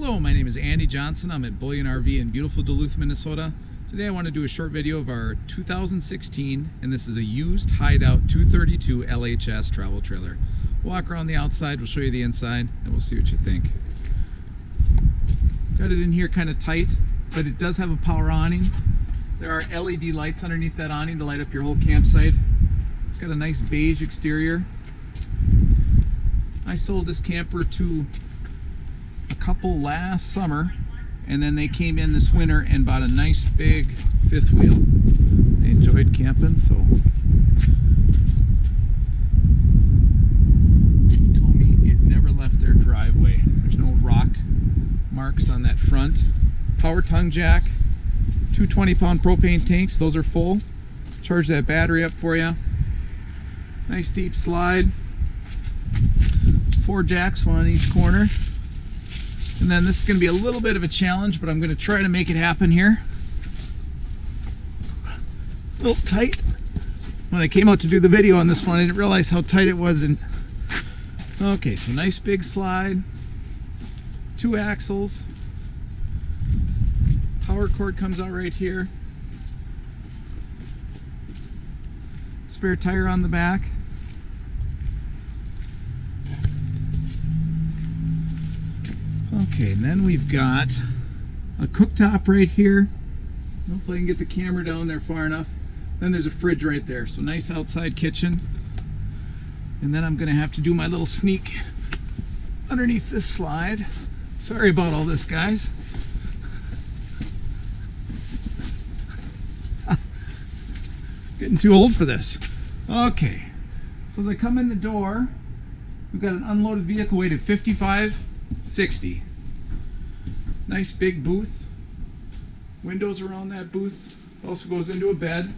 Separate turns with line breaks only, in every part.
Hello, my name is Andy Johnson. I'm at Bullyan RV in beautiful Duluth, Minnesota. Today I want to do a short video of our 2016, and this is a used Hideout 232 LHS travel trailer. We'll walk around the outside, we'll show you the inside, and we'll see what you think. Got it in here kind of tight, but it does have a power awning. There are LED lights underneath that awning to light up your whole campsite. It's got a nice beige exterior. I sold this camper to couple last summer and then they came in this winter and bought a nice big fifth wheel. They enjoyed camping, so told me it never left their driveway. There's no rock marks on that front. Power tongue jack, two 20 pound propane tanks, those are full. Charge that battery up for you. Nice deep slide. Four jacks, one on each corner. And then this is going to be a little bit of a challenge, but I'm going to try to make it happen here. A little tight. When I came out to do the video on this one, I didn't realize how tight it was. And Okay, so nice big slide. Two axles. Power cord comes out right here. Spare tire on the back. Okay, and then we've got a cooktop right here. Hopefully I can get the camera down there far enough. Then there's a fridge right there, so nice outside kitchen. And then I'm gonna have to do my little sneak underneath this slide. Sorry about all this, guys. Getting too old for this. Okay, so as I come in the door, we've got an unloaded vehicle weight of 55 60. Nice big booth. Windows around that booth. Also goes into a bed.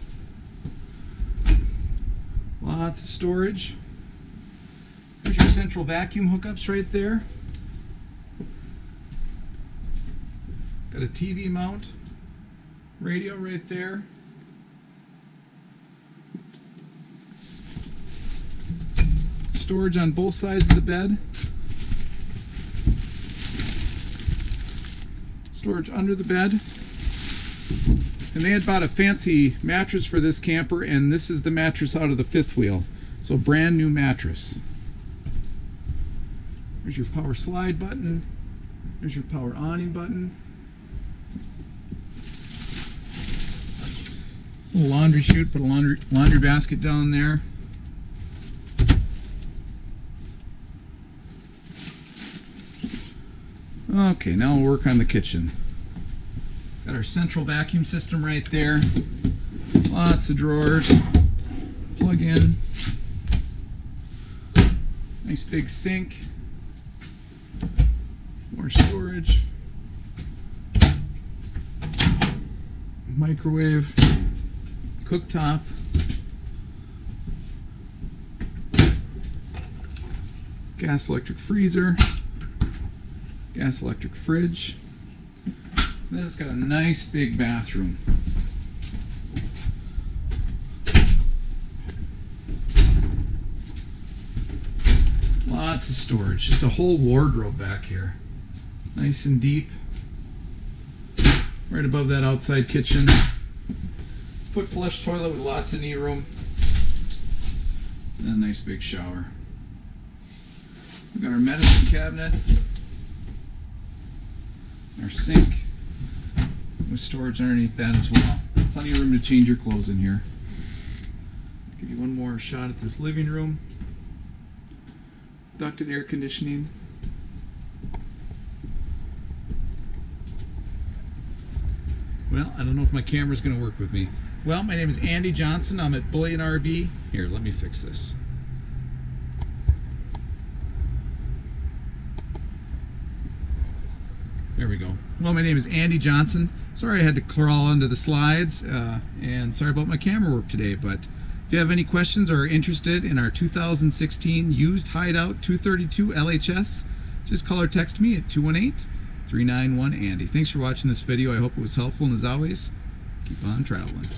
Lots of storage. There's your central vacuum hookups right there. Got a TV mount. Radio right there. Storage on both sides of the bed. Storage under the bed. And they had bought a fancy mattress for this camper, and this is the mattress out of the fifth wheel. So brand new mattress. There's your power slide button. There's your power awning button. laundry chute, put a laundry, laundry basket down there. Okay, now we'll work on the kitchen. Got our central vacuum system right there. Lots of drawers. Plug in. Nice big sink. More storage. Microwave. Cooktop. Gas electric freezer gas electric fridge. Then it's got a nice big bathroom. Lots of storage, just a whole wardrobe back here. Nice and deep. Right above that outside kitchen. Foot flush toilet with lots of knee room. And a nice big shower. We've got our medicine cabinet sink with storage underneath that as well. Plenty of room to change your clothes in here. Give you one more shot at this living room. Ducted air conditioning. Well, I don't know if my camera's going to work with me. Well, my name is Andy Johnson. I'm at Bullyan RV. Here, let me fix this. There we go. Well, my name is Andy Johnson. Sorry I had to crawl under the slides, uh, and sorry about my camera work today, but if you have any questions or are interested in our 2016 used Hideout 232 LHS, just call or text me at 218-391-ANDY. Thanks for watching this video. I hope it was helpful, and as always, keep on traveling.